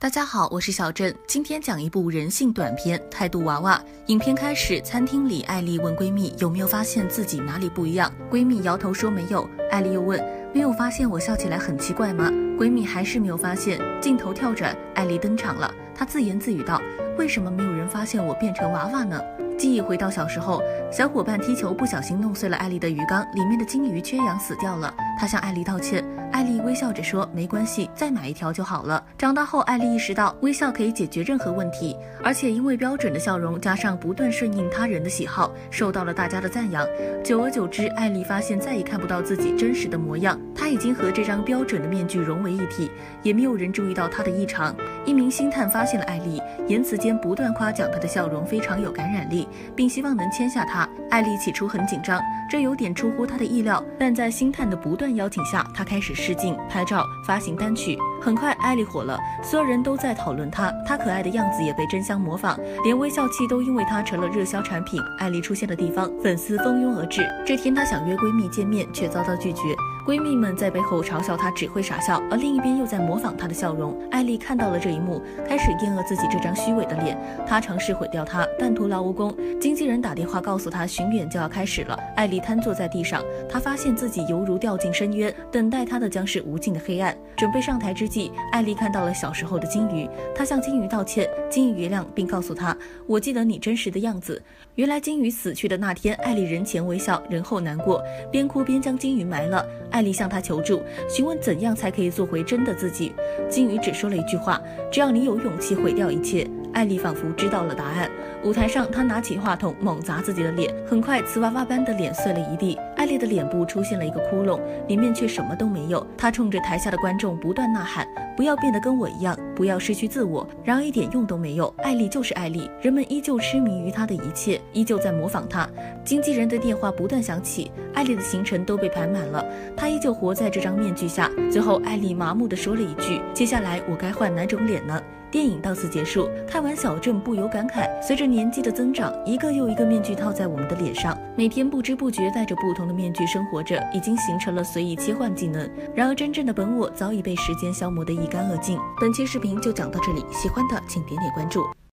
大家好，我是小郑，今天讲一部人性短片《态度娃娃》。影片开始，餐厅里，艾丽问闺蜜有没有发现自己哪里不一样，闺蜜摇头说没有。艾丽又问，没有发现我笑起来很奇怪吗？闺蜜还是没有发现。镜头跳转，艾丽登场了，她自言自语道：“为什么没有人发现我变成娃娃呢？”记忆回到小时候，小伙伴踢球不小心弄碎了艾丽的鱼缸，里面的金鱼缺氧死掉了，他向艾丽道歉。艾丽微笑着说：“没关系，再买一条就好了。”长大后，艾丽意识到微笑可以解决任何问题，而且因为标准的笑容加上不断顺应他人的喜好，受到了大家的赞扬。久而久之，艾丽发现再也看不到自己真实的模样，她已经和这张标准的面具融为一体，也没有人注意到她的异常。一名星探发现了艾丽，言辞间不断夸奖她的笑容非常有感染力，并希望能签下她。艾丽起初很紧张，这有点出乎她的意料，但在星探的不断邀请下，她开始。试镜、拍照、发行单曲，很快艾丽火了，所有人都在讨论她，她可爱的样子也被争相模仿，连微笑器都因为她成了热销产品。艾丽出现的地方，粉丝蜂拥而至。这天，她想约闺蜜见面，却遭到拒绝。闺蜜们在背后嘲笑她只会傻笑，而另一边又在模仿她的笑容。艾丽看到了这一幕，开始厌恶自己这张虚伪的脸。她尝试毁掉它，但徒劳无功。经纪人打电话告诉她，巡演就要开始了。艾丽瘫坐在地上，她发现自己犹如掉进深渊，等待她的将是无尽的黑暗。准备上台之际，艾丽看到了小时候的金鱼，她向金鱼道歉，金鱼原谅并告诉她：“我记得你真实的样子。”原来金鱼死去的那天，艾丽人前微笑，人后难过，边哭边将金鱼埋了。艾丽向他求助，询问怎样才可以做回真的自己。金鱼只说了一句话：“只要你有勇气毁掉一切。”艾丽仿佛知道了答案。舞台上，她拿起话筒猛砸自己的脸，很快瓷娃娃般的脸碎了一地。艾丽的脸部出现了一个窟窿，里面却什么都没有。她冲着台下的观众不断呐喊：“不要变得跟我一样，不要失去自我。”然而一点用都没有。艾丽就是艾丽，人们依旧痴迷于她的一切，依旧在模仿她。经纪人的电话不断响起，艾丽的行程都被排满了，她依旧活在这张面具下。最后，艾丽麻木地说了一句：“接下来我该换哪种脸呢？”电影到此结束。看完小镇不由感慨：随着年纪的增长，一个又一个面具套在我们的脸上，每天不知不觉戴着不同的面具生活着，已经形成了随意切换技能。然而，真正的本我早已被时间消磨得一干二净。本期视频就讲到这里，喜欢的请点点关注。